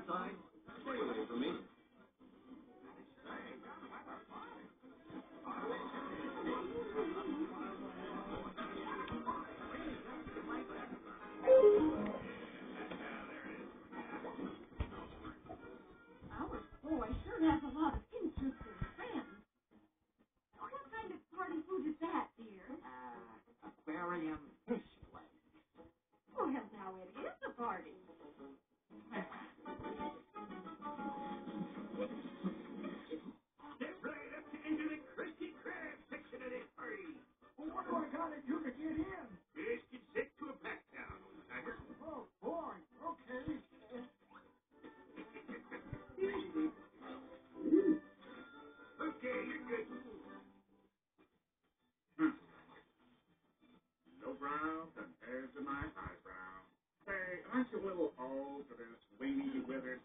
inside aren't you a little old for this weeny withered